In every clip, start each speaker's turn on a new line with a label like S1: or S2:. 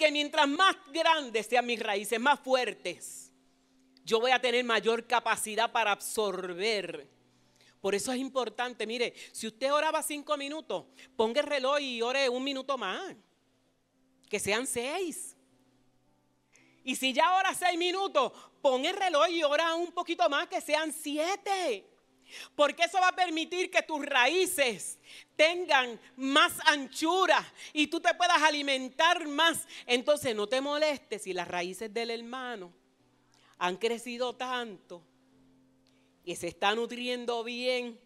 S1: Que mientras más grandes sean mis raíces, más fuertes, yo voy a tener mayor capacidad para absorber. Por eso es importante, mire, si usted oraba cinco minutos, ponga el reloj y ore un minuto más. Que sean seis. Y si ya ora seis minutos, pon el reloj y ora un poquito más, que sean siete. Porque eso va a permitir que tus raíces tengan más anchura y tú te puedas alimentar más. Entonces no te molestes si las raíces del hermano han crecido tanto y se está nutriendo bien.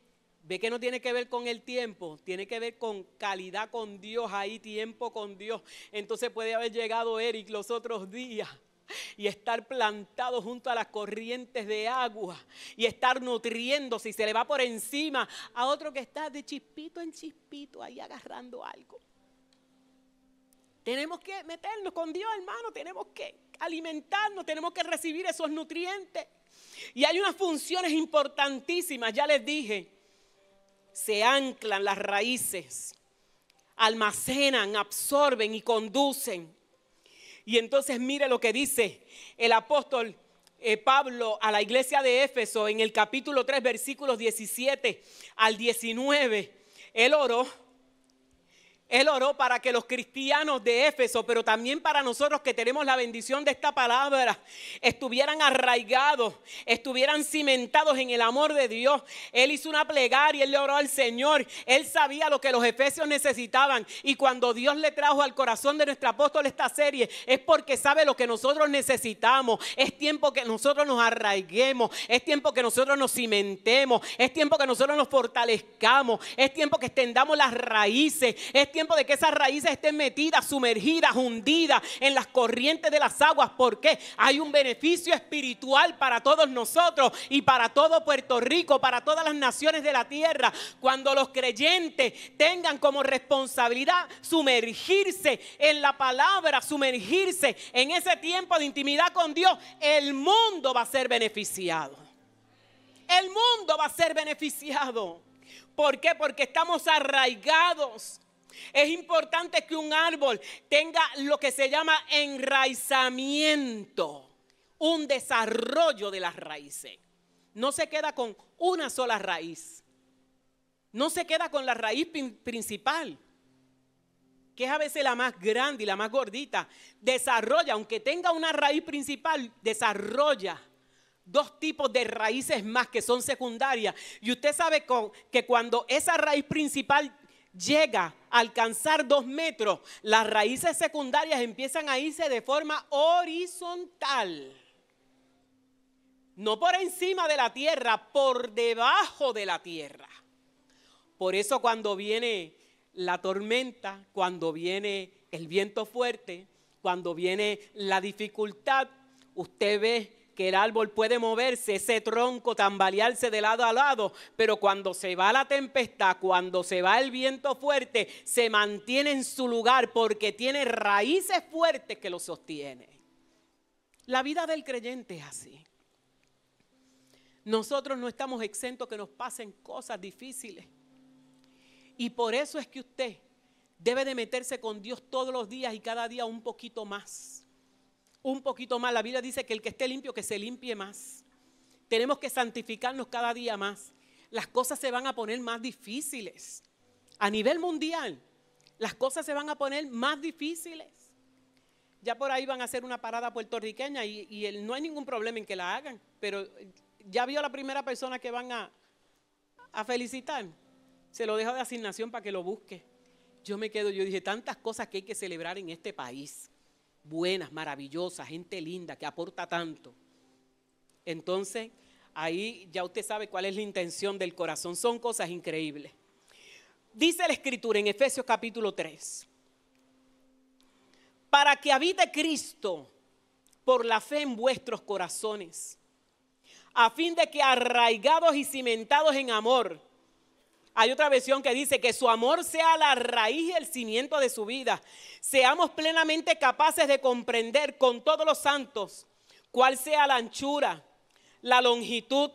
S1: Ve que no tiene que ver con el tiempo, tiene que ver con calidad con Dios, ahí tiempo con Dios. Entonces puede haber llegado Eric los otros días y estar plantado junto a las corrientes de agua y estar nutriéndose y se le va por encima a otro que está de chispito en chispito ahí agarrando algo. Tenemos que meternos con Dios, hermano, tenemos que alimentarnos, tenemos que recibir esos nutrientes. Y hay unas funciones importantísimas, ya les dije, se anclan las raíces, almacenan, absorben y conducen. Y entonces mire lo que dice el apóstol eh, Pablo a la iglesia de Éfeso en el capítulo 3, versículos 17 al 19. Él oró él oró para que los cristianos de Éfeso, pero también para nosotros que tenemos la bendición de esta palabra, estuvieran arraigados, estuvieran cimentados en el amor de Dios. Él hizo una plegaria, él le oró al Señor. Él sabía lo que los efesios necesitaban. Y cuando Dios le trajo al corazón de nuestro apóstol esta serie, es porque sabe lo que nosotros necesitamos. Es tiempo que nosotros nos arraiguemos. Es tiempo que nosotros nos cimentemos. Es tiempo que nosotros nos fortalezcamos. Es tiempo que extendamos las raíces. Es tiempo de que esas raíces estén metidas, sumergidas, hundidas en las corrientes de las aguas, porque hay un beneficio espiritual para todos nosotros y para todo Puerto Rico, para todas las naciones de la tierra, cuando los creyentes tengan como responsabilidad sumergirse en la palabra, sumergirse en ese tiempo de intimidad con Dios, el mundo va a ser beneficiado. El mundo va a ser beneficiado. ¿Por qué? Porque estamos arraigados es importante que un árbol tenga lo que se llama enraizamiento, un desarrollo de las raíces. No se queda con una sola raíz. No se queda con la raíz principal, que es a veces la más grande y la más gordita. Desarrolla, aunque tenga una raíz principal, desarrolla dos tipos de raíces más que son secundarias. Y usted sabe que cuando esa raíz principal llega a alcanzar dos metros, las raíces secundarias empiezan a irse de forma horizontal. No por encima de la tierra, por debajo de la tierra. Por eso cuando viene la tormenta, cuando viene el viento fuerte, cuando viene la dificultad, usted ve que el árbol puede moverse, ese tronco tambalearse de lado a lado, pero cuando se va la tempestad, cuando se va el viento fuerte, se mantiene en su lugar porque tiene raíces fuertes que lo sostienen. La vida del creyente es así. Nosotros no estamos exentos que nos pasen cosas difíciles. Y por eso es que usted debe de meterse con Dios todos los días y cada día un poquito más un poquito más. La Biblia dice que el que esté limpio, que se limpie más. Tenemos que santificarnos cada día más. Las cosas se van a poner más difíciles. A nivel mundial, las cosas se van a poner más difíciles. Ya por ahí van a hacer una parada puertorriqueña y, no hay ningún problema en que la hagan. Pero ya vio la primera persona que van a, a felicitar. Se lo dejo de asignación para que lo busque. Yo me quedo, yo dije, tantas cosas que hay que celebrar en este país buenas, maravillosas, gente linda que aporta tanto. Entonces, ahí ya usted sabe cuál es la intención del corazón. Son cosas increíbles. Dice la escritura en Efesios capítulo 3, para que habite Cristo por la fe en vuestros corazones, a fin de que arraigados y cimentados en amor, hay otra versión que dice que su amor sea la raíz y el cimiento de su vida. Seamos plenamente capaces de comprender con todos los santos cuál sea la anchura, la longitud,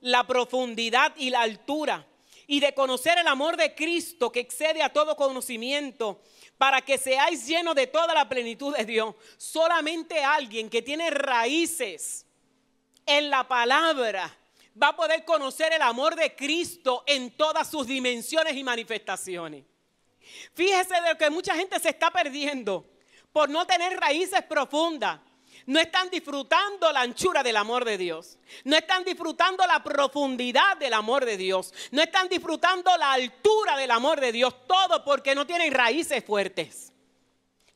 S1: la profundidad y la altura. y de conocer el amor de Cristo que excede a todo conocimiento, para que seáis llenos de toda la plenitud de Dios. Solamente alguien que tiene raíces en la palabra va a poder conocer el amor de Cristo en todas sus dimensiones y manifestaciones. Fíjese de lo que mucha gente se está perdiendo por no tener raíces profundas no están disfrutando la anchura del amor de Dios. No están disfrutando la profundidad del amor de Dios. No están disfrutando la altura del amor de Dios. Todo porque no tienen raíces fuertes.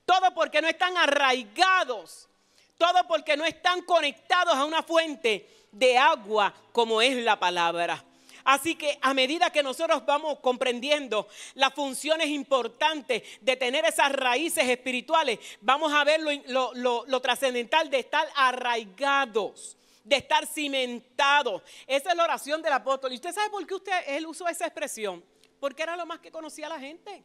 S1: Todo porque no están arraigados. Todo porque no están conectados a una fuente de agua como es la palabra. Así que a medida que nosotros vamos comprendiendo las funciones importantes de tener esas raíces espirituales, vamos a ver lo, trascendental de estar arraigados de estar cimentados. Esa es la oración del apóstol. ¿Y usted sabe por qué usted, él usó esa expresión? Porque era lo más que conocía la gente.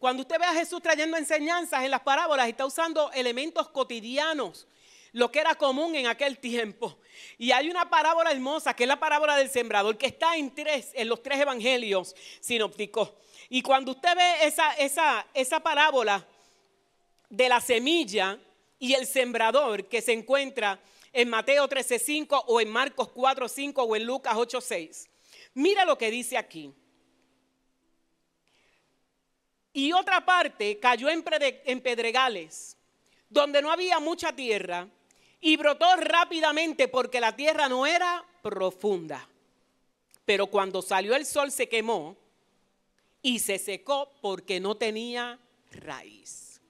S1: Cuando usted ve a Jesús trayendo enseñanzas en las parábolas, está usando elementos cotidianos lo que era común en aquel tiempo. Y hay una parábola hermosa, que es la parábola del sembrador, que está en, tres, en los tres evangelios sinópticos. Y cuando usted ve esa, esa, esa parábola de la semilla y el sembrador que se encuentra en Mateo 13:5 o en Marcos 4:5 o en Lucas 8:6, mira lo que dice aquí. Y otra parte cayó en pedregales, donde no había mucha tierra, y brotó rápidamente porque la tierra no era profunda. Pero cuando salió el sol se quemó y se secó porque no tenía raíz.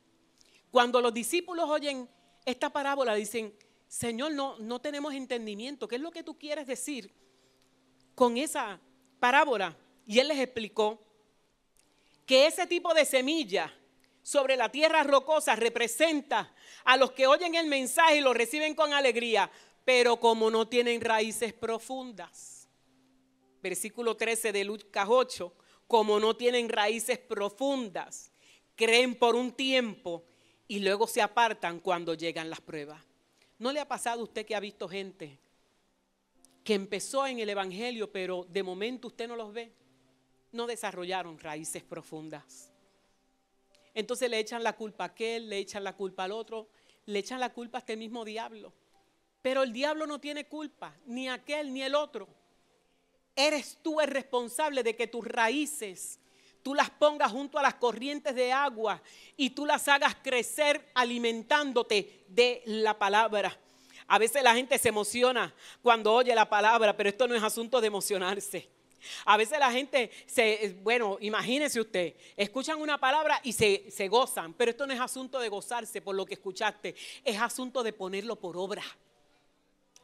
S1: Cuando los discípulos oyen esta parábola dicen, Señor, no, no tenemos entendimiento. ¿Qué es lo que tú quieres decir con esa parábola? Y él les explicó que ese tipo de semilla sobre la tierra rocosa representa a los que oyen el mensaje y lo reciben con alegría, pero como no tienen raíces profundas. Versículo 13 de Lucas 8, como no tienen raíces profundas, creen por un tiempo y luego se apartan cuando llegan las pruebas. ¿No le ha pasado a usted que ha visto gente que empezó en el Evangelio, pero de momento usted no los ve? No desarrollaron raíces profundas. Entonces le echan la culpa a aquel, le echan la culpa al otro, le echan la culpa a este mismo diablo. Pero el diablo no tiene culpa, ni aquel ni el otro. Eres tú el responsable de que tus raíces tú las pongas junto a las corrientes de agua y tú las hagas crecer alimentándote de la palabra. A veces la gente se emociona cuando oye la palabra, pero esto no es asunto de emocionarse. A veces la gente se, bueno, imagínese usted, escuchan una palabra y se, se gozan, pero esto no es asunto de gozarse por lo que escuchaste, es asunto de ponerlo por obra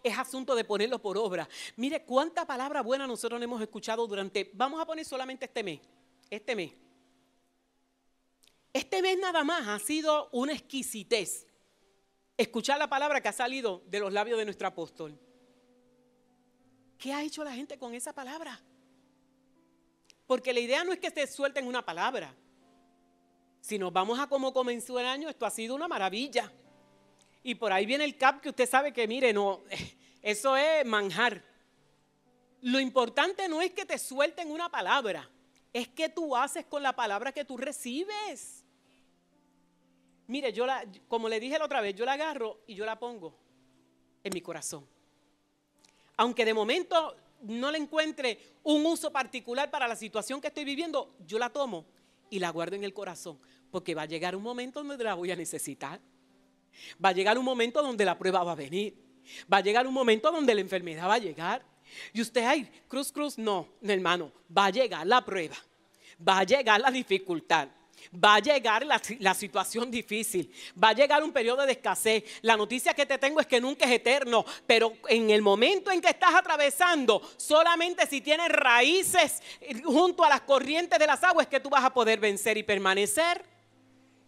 S1: es asunto de ponerlo por obra. Mire cuánta palabra buena nosotros hemos escuchado durante, vamos a poner solamente este mes, este mes. Este mes nada más ha sido una exquisitez. Escuchar la palabra que ha salido de los labios de nuestro apóstol. ¿Qué ha hecho la gente con esa palabra? Porque la idea no es que se suelten una palabra. Si nos vamos a cómo comenzó el año, esto ha sido una maravilla. Y por ahí viene el cap que usted sabe que, mire, no, eso es manjar. Lo importante no es que te suelten una palabra, es que tú haces con la palabra que tú recibes. Mire, yo la, como le dije la otra vez, yo la agarro y yo la pongo en mi corazón. Aunque de momento no le encuentre un uso particular para la situación que estoy viviendo, yo la tomo y la guardo en el corazón, porque va a llegar un momento donde la voy a necesitar. Va a llegar un momento donde la prueba va a venir. Va a llegar un momento donde la enfermedad va a llegar. Y usted, ay, cruz, cruz, no, hermano, va a llegar la prueba. Va a llegar la dificultad. Va a llegar la, situación difícil, va a llegar un periodo de escasez. La noticia que te tengo es que nunca es eterno, pero en el momento en que estás atravesando, solamente si tienes raíces junto a las corrientes de las aguas, que tú vas a poder vencer y permanecer.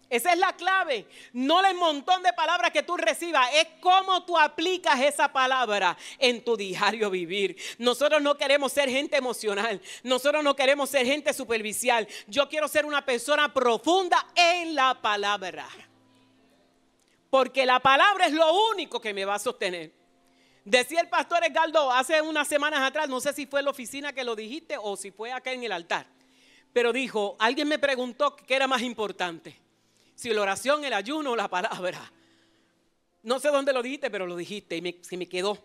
S1: Esa es la clave. No el montón de palabras que tú recibas, es cómo tú aplicas esa palabra en tu diario vivir. Nosotros no queremos ser gente emocional. Nosotros no queremos ser gente superficial. Yo quiero ser una persona profunda en la palabra. Porque la palabra es lo único que me va a sostener. Decía el pastor Edgardo hace unas semanas atrás, no sé si fue en la oficina que lo dijiste o si fue acá en el altar, pero dijo, alguien me preguntó qué era más importante, si la oración, el ayuno la palabra. No sé dónde lo dijiste, pero lo dijiste y se me quedó.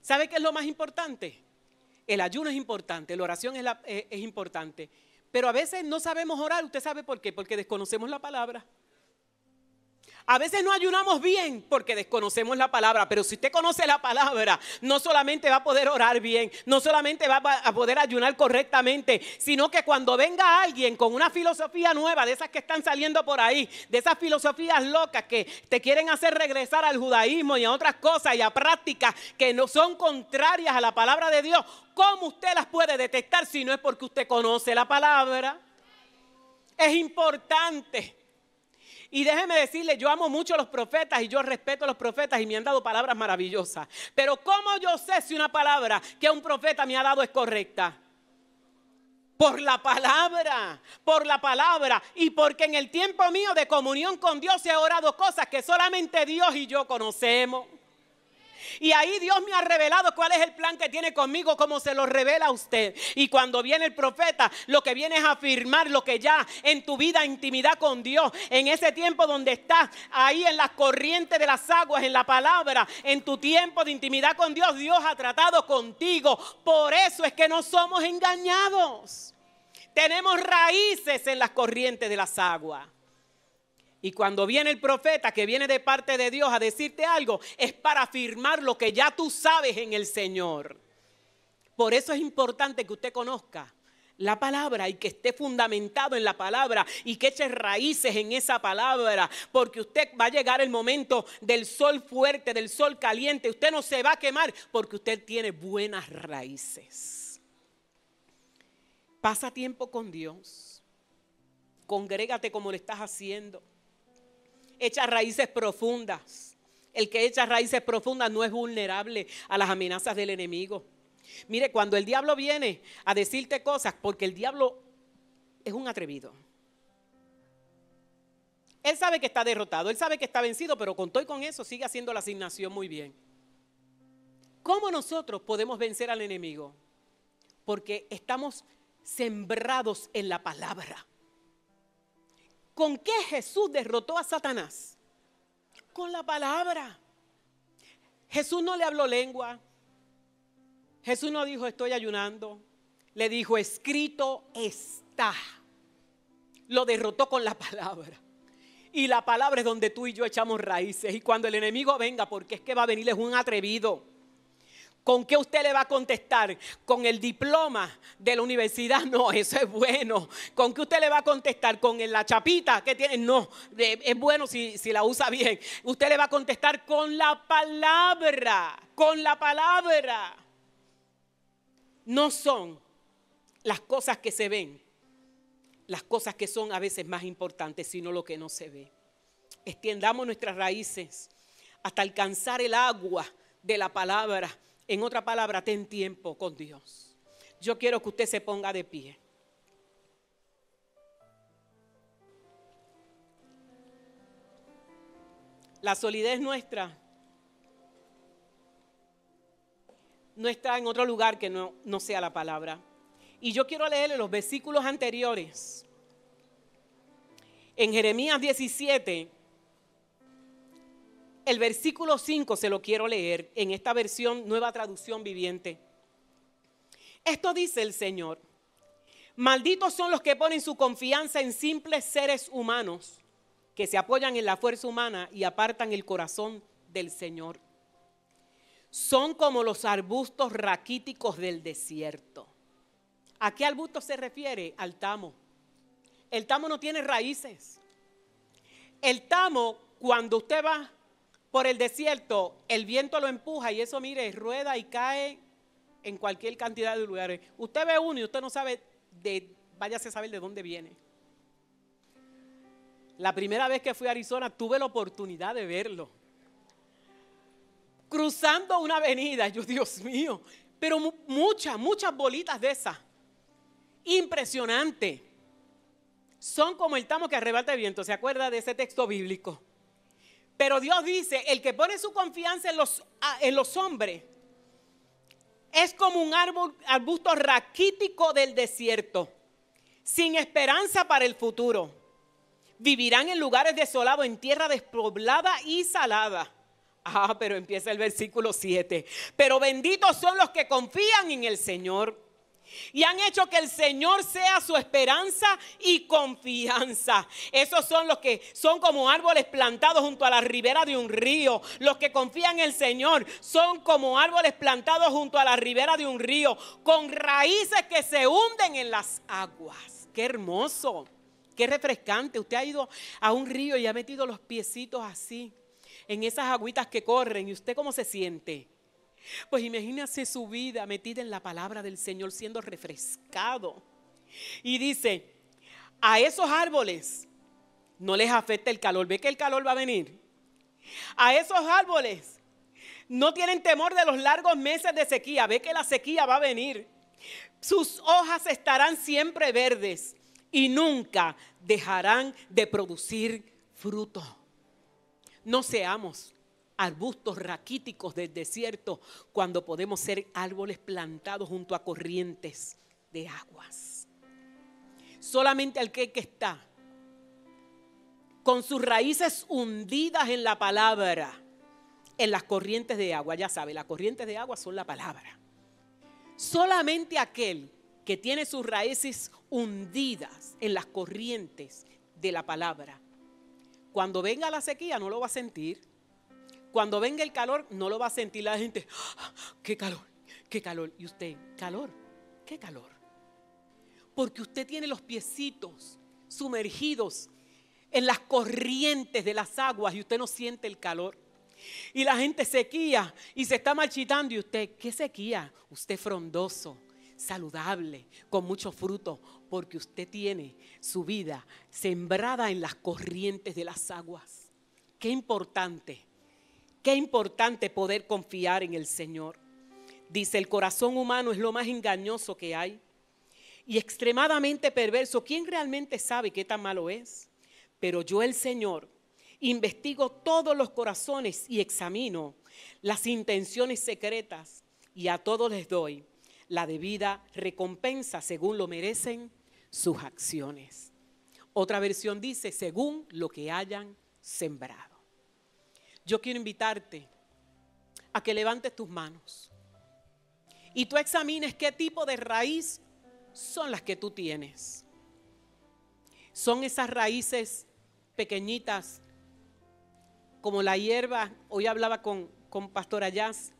S1: ¿Sabe qué es lo más importante? El ayuno es importante, la oración es, es importante, pero a veces no sabemos orar. ¿Usted sabe por qué? Porque desconocemos la palabra. A veces no ayunamos bien porque desconocemos la palabra, pero si usted conoce la palabra, no solamente va a poder orar bien, no solamente va a poder ayunar correctamente, sino que cuando venga alguien con una filosofía nueva, de esas que están saliendo por ahí, de esas filosofías locas que te quieren hacer regresar al judaísmo y a otras cosas y a prácticas que no son contrarias a la palabra de Dios, ¿cómo usted las puede detectar si no es porque usted conoce la palabra? Es importante y déjeme decirle, yo amo mucho a los profetas y yo respeto a los profetas y me han dado palabras maravillosas. Pero ¿cómo yo sé si una palabra que un profeta me ha dado es correcta? Por la palabra, por la palabra. Y porque en el tiempo mío de comunión con Dios he orado cosas que solamente Dios y yo conocemos. Y ahí Dios me ha revelado cuál es el plan que tiene conmigo, como se lo revela a usted. Y cuando viene el profeta, lo que viene es afirmar lo que ya en tu vida, intimidad con Dios, en ese tiempo donde estás ahí en las corrientes de las aguas, en la palabra, en tu tiempo de intimidad con Dios, Dios ha tratado contigo. Por eso es que no somos engañados. Tenemos raíces en las corrientes de las aguas. Y cuando viene el profeta que viene de parte de Dios a decirte algo, es para afirmar lo que ya tú sabes en el Señor. Por eso es importante que usted conozca la palabra y que esté fundamentado en la palabra y que eche raíces en esa palabra, porque usted va a llegar el momento del sol fuerte, del sol caliente, usted no se va a quemar porque usted tiene buenas raíces. Pasa tiempo con Dios, congrégate como lo estás haciendo echa raíces profundas. El que echa raíces profundas no es vulnerable a las amenazas del enemigo. Mire, cuando el diablo viene a decirte cosas, porque el diablo es un atrevido. Él sabe que está derrotado, él sabe que está vencido, pero con todo y con eso sigue haciendo la asignación muy bien. ¿Cómo nosotros podemos vencer al enemigo? Porque estamos sembrados en la palabra. ¿Con qué Jesús derrotó a Satanás? Con la palabra. Jesús no le habló lengua. Jesús no dijo estoy ayunando. Le dijo escrito está. Lo derrotó con la palabra. Y la palabra es donde tú y yo echamos raíces. Y cuando el enemigo venga, porque es que va a venir, es un atrevido. ¿Con qué usted le va a contestar? ¿Con el diploma de la universidad? No, eso es bueno. ¿Con qué usted le va a contestar? ¿Con la chapita que tiene? No, es bueno si, la usa bien. Usted le va a contestar con la palabra, con la palabra. No son las cosas que se ven, las cosas que son a veces más importantes, sino lo que no se ve. Extiendamos nuestras raíces hasta alcanzar el agua de la palabra en otra palabra, ten tiempo con Dios. Yo quiero que usted se ponga de pie. La solidez nuestra no está en otro lugar que no, no sea la palabra. Y yo quiero leerle los versículos anteriores. En Jeremías 17, el versículo 5 se lo quiero leer en esta versión, nueva traducción viviente. Esto dice el Señor. Malditos son los que ponen su confianza en simples seres humanos que se apoyan en la fuerza humana y apartan el corazón del Señor. Son como los arbustos raquíticos del desierto. ¿A qué arbusto se refiere? Al tamo. El tamo no tiene raíces. El tamo, cuando usted va por el desierto, el viento lo empuja y eso, mire, rueda y cae en cualquier cantidad de lugares. Usted ve uno y usted no sabe de, váyase a saber de dónde viene. La primera vez que fui a Arizona tuve la oportunidad de verlo. Cruzando una avenida, yo, Dios mío, pero muchas, muchas bolitas de esas. Impresionante. Son como el tamo que arrebata el viento. ¿Se acuerda de ese texto bíblico? Pero Dios dice, el que pone su confianza en los, en los hombres es como un árbol, arbusto raquítico del desierto, sin esperanza para el futuro. Vivirán en lugares desolados, en tierra despoblada y salada. Ah, pero empieza el versículo 7. Pero benditos son los que confían en el Señor y han hecho que el Señor sea su esperanza y confianza. Esos son los que son como árboles plantados junto a la ribera de un río. Los que confían en el Señor son como árboles plantados junto a la ribera de un río, con raíces que se hunden en las aguas. Qué hermoso, qué refrescante. Usted ha ido a un río y ha metido los piecitos así, en esas agüitas que corren. ¿Y usted cómo se siente? Pues imagínese su vida metida en la palabra del Señor, siendo refrescado. Y dice, a esos árboles no les afecta el calor. ¿Ve que el calor va a venir? A esos árboles no tienen temor de los largos meses de sequía. Ve que la sequía va a venir. Sus hojas estarán siempre verdes y nunca dejarán de producir fruto. No seamos arbustos raquíticos del desierto cuando podemos ser árboles plantados junto a corrientes de aguas. Solamente al que, que está con sus raíces hundidas en la palabra, en las corrientes de agua, ya sabe, las corrientes de agua son la palabra. Solamente aquel que tiene sus raíces hundidas en las corrientes de la palabra, cuando venga la sequía no lo va a sentir cuando venga el calor, no lo va a sentir la gente. ¡Qué calor! ¡Qué calor! Y usted, calor, ¿qué calor? Porque usted tiene los piecitos sumergidos en las corrientes de las aguas y usted no siente el calor. Y la gente sequía y se está marchitando. Y usted, ¿qué sequía? Usted frondoso, saludable, con mucho fruto, porque usted tiene su vida sembrada en las corrientes de las aguas. Qué importante Qué importante poder confiar en el Señor. Dice, el corazón humano es lo más engañoso que hay y extremadamente perverso. ¿Quién realmente sabe qué tan malo es? Pero yo el Señor investigo todos los corazones y examino las intenciones secretas y a todos les doy la debida recompensa según lo merecen sus acciones. Otra versión dice, según lo que hayan sembrado yo quiero invitarte a que levantes tus manos y tú examines qué tipo de raíz son las que tú tienes. Son esas raíces pequeñitas, como la hierba. Hoy hablaba con, con Pastor Ayaz.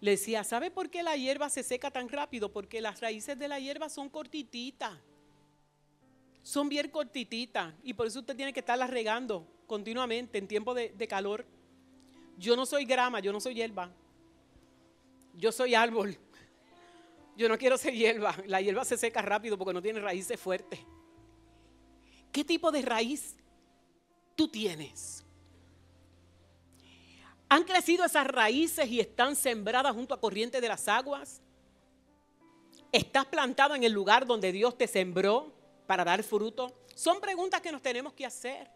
S1: Le decía, ¿sabe por qué la hierba se seca tan rápido? Porque las raíces de la hierba son cortititas. Son bien cortititas. Y por eso usted tiene que estarlas regando continuamente en tiempo de calor. Yo no soy grama, yo no soy hierba. Yo soy árbol. Yo no quiero ser hierba. La hierba se seca rápido porque no tiene raíces fuertes. ¿Qué tipo de raíz tú tienes? ¿Han crecido esas raíces y están sembradas junto a corrientes de las aguas? ¿Estás plantado en el lugar donde Dios te sembró para dar fruto? Son preguntas que nos tenemos que hacer.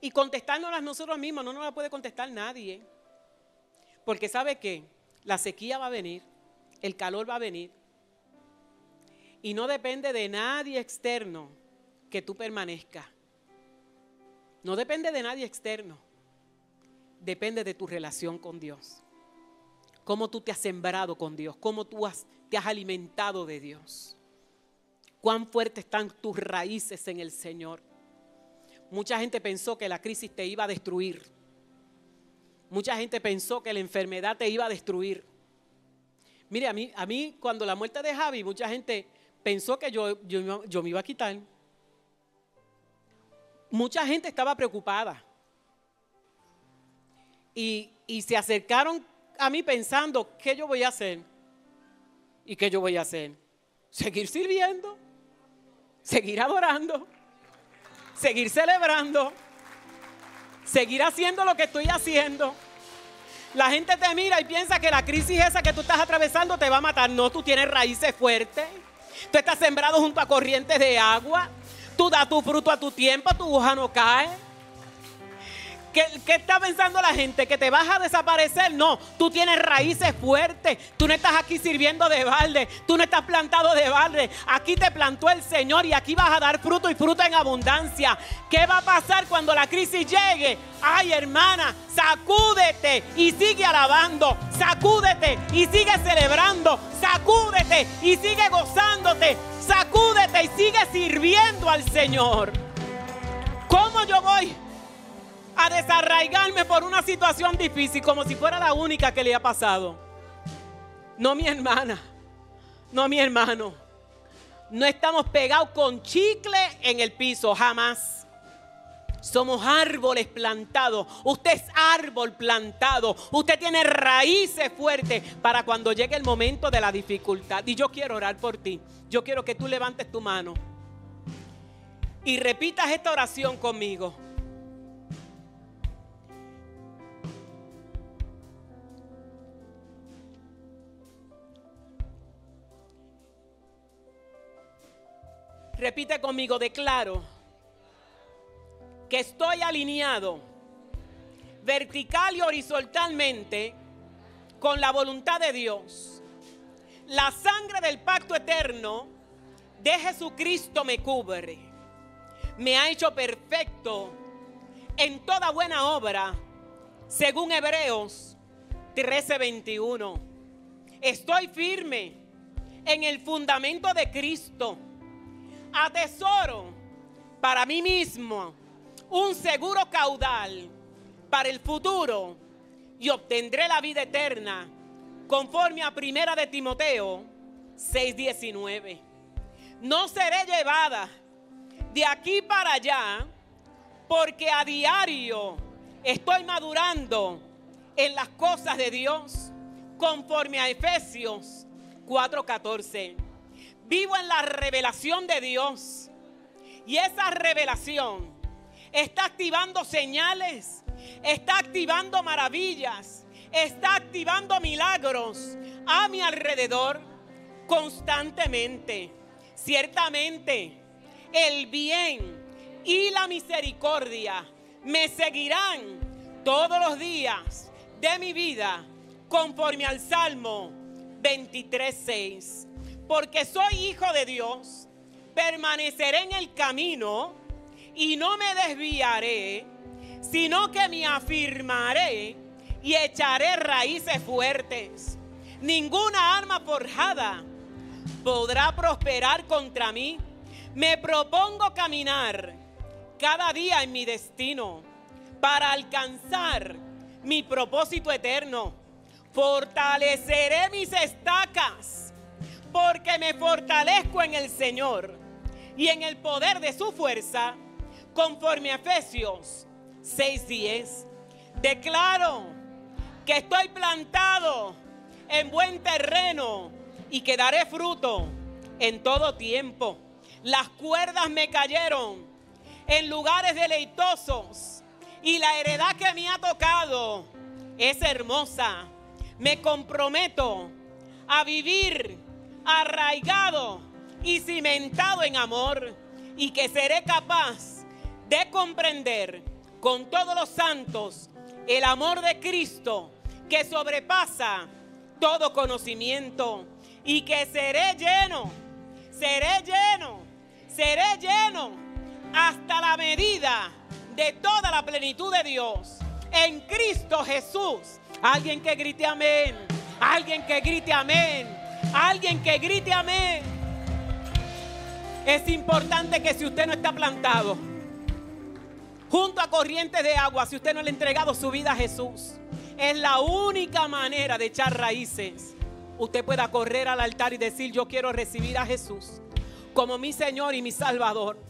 S1: Y contestándolas nosotros mismos, no nos la puede contestar nadie. Porque sabe que la sequía va a venir, el calor va a venir. Y no depende de nadie externo que tú permanezcas. No depende de nadie externo. Depende de tu relación con Dios. Cómo tú te has sembrado con Dios. Cómo tú te has alimentado de Dios. Cuán fuertes están tus raíces en el Señor. Mucha gente pensó que la crisis te iba a destruir. Mucha gente pensó que la enfermedad te iba a destruir. Mire, a mí, a mí cuando la muerte de Javi, mucha gente pensó que yo, yo, me iba a quitar. Mucha gente estaba preocupada. Y, y se acercaron a mí pensando, ¿qué yo voy a hacer? ¿Y qué yo voy a hacer? Seguir sirviendo, seguir adorando seguir celebrando, seguir haciendo lo que estoy haciendo. La gente te mira y piensa que la crisis esa que tú estás atravesando te va a matar. No, tú tienes raíces fuertes. Tú estás sembrado junto a corrientes de agua. Tú das tu fruto a tu tiempo, tu hoja no cae. ¿Qué, está pensando la gente? ¿Que te vas a desaparecer? No, tú tienes raíces fuertes. Tú no estás aquí sirviendo de balde. Tú no estás plantado de balde. Aquí te plantó el Señor y aquí vas a dar fruto y fruto en abundancia. ¿Qué va a pasar cuando la crisis llegue? Ay, hermana, sacúdete y sigue alabando. Sacúdete y sigue celebrando. Sacúdete y sigue gozándote. Sacúdete y sigue sirviendo al Señor. ¿Cómo yo voy? A desarraigarme por una situación difícil como si fuera la única que le ha pasado. No mi hermana, no mi hermano. No estamos pegados con chicle en el piso, jamás. Somos árboles plantados. Usted es árbol plantado. Usted tiene raíces fuertes para cuando llegue el momento de la dificultad. Y yo quiero orar por ti. Yo quiero que tú levantes tu mano y repitas esta oración conmigo. Repite conmigo, declaro que estoy alineado vertical y horizontalmente con la voluntad de Dios. La sangre del pacto eterno de Jesucristo me cubre. Me ha hecho perfecto en toda buena obra, según Hebreos 13:21. Estoy firme en el fundamento de Cristo atesoro para mí mismo un seguro caudal para el futuro y obtendré la vida eterna conforme a primera de Timoteo 6:19. No seré llevada de aquí para allá porque a diario estoy madurando en las cosas de Dios conforme a Efesios 4:14. Vivo en la revelación de Dios. Y esa revelación está activando señales, está activando maravillas, está activando milagros a mi alrededor constantemente. Ciertamente, el bien y la misericordia me seguirán todos los días de mi vida conforme al Salmo 23.6 porque soy hijo de Dios, permaneceré en el camino y no me desviaré, sino que me afirmaré y echaré raíces fuertes. Ninguna arma forjada podrá prosperar contra mí. Me propongo caminar cada día en mi destino para alcanzar mi propósito eterno. Fortaleceré mis estacas porque me fortalezco en el Señor y en el poder de su fuerza, conforme a Efesios 6:10. Declaro que estoy plantado en buen terreno y que daré fruto en todo tiempo. Las cuerdas me cayeron en lugares deleitosos y la heredad que me ha tocado es hermosa. Me comprometo a vivir arraigado y cimentado en amor y que seré capaz de comprender con todos los santos el amor de Cristo que sobrepasa todo conocimiento y que seré lleno, seré lleno, seré lleno hasta la medida de toda la plenitud de Dios en Cristo Jesús. Alguien que grite amén, alguien que grite amén. Que grite amén. Es importante que si usted no está plantado junto a corrientes de agua, si usted no le ha entregado su vida a Jesús, es la única manera de echar raíces. Usted pueda correr al altar y decir, yo quiero recibir a Jesús como mi Señor y mi Salvador.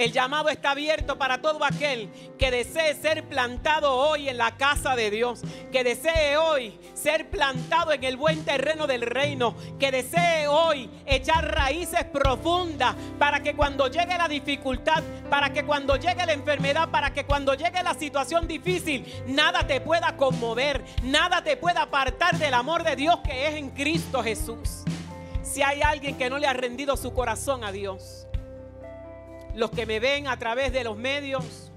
S1: El llamado está abierto para todo aquel que desee ser plantado hoy en la casa de Dios, que desee hoy ser plantado en el buen terreno del reino, que desee hoy echar raíces profundas para que cuando llegue la dificultad, para que cuando llegue la enfermedad, para que cuando llegue la situación difícil, nada te pueda conmover, nada te pueda apartar del amor de Dios que es en Cristo Jesús. Si hay alguien que no le ha rendido su corazón a Dios, los que me ven a través de los medios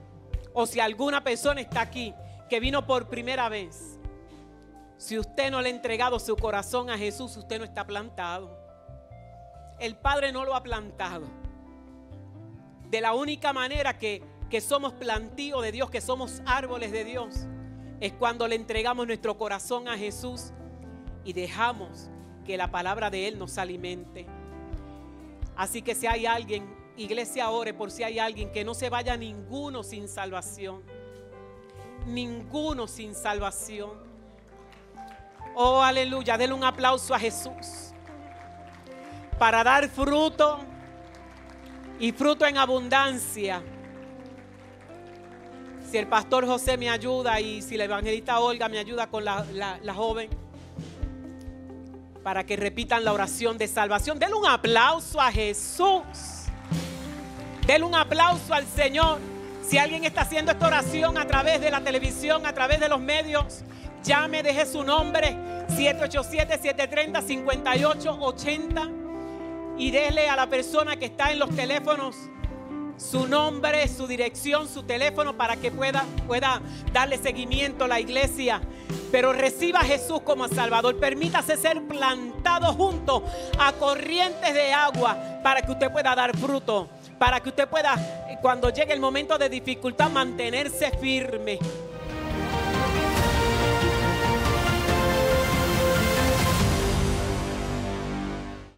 S1: o si alguna persona está aquí que vino por primera vez, si usted no le ha entregado su corazón a Jesús, usted no está plantado. El Padre no lo ha plantado. De la única manera que, que somos plantío de Dios, que somos árboles de Dios, es cuando le entregamos nuestro corazón a Jesús y dejamos que la palabra de Él nos alimente. Así que si hay alguien, iglesia, ore por si hay alguien que no se vaya ninguno sin salvación. Ninguno sin salvación. Oh, aleluya. Denle un aplauso a Jesús. Para dar fruto y fruto en abundancia. Si el pastor José me ayuda y si la evangelista Olga me ayuda con la, la joven para que repitan la oración de salvación. Denle un aplauso a Jesús. Denle un aplauso al Señor. Si alguien está haciendo esta oración a través de la televisión, a través de los medios, llame, deje su nombre 787-730-5880 y déle a la persona que está en los teléfonos su nombre, su dirección, su teléfono para que pueda, pueda darle seguimiento a la iglesia. Pero reciba a Jesús como Salvador. Permítase ser plantado junto a corrientes de agua para que usted pueda dar fruto. Para que usted pueda, cuando llegue el momento de dificultad, mantenerse firme.